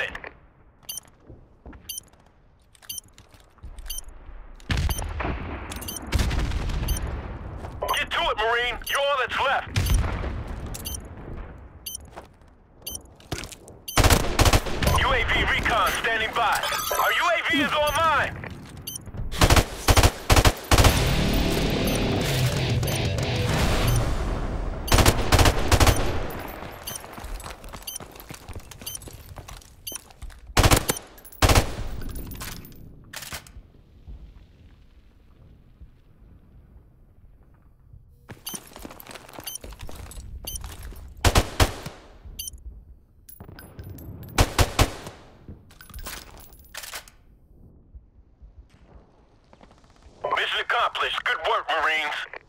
spotted. Get to it, Marine. You're all that's left. UAV recon standing by. Our UAV is online. Mission accomplished. Good work, Marines.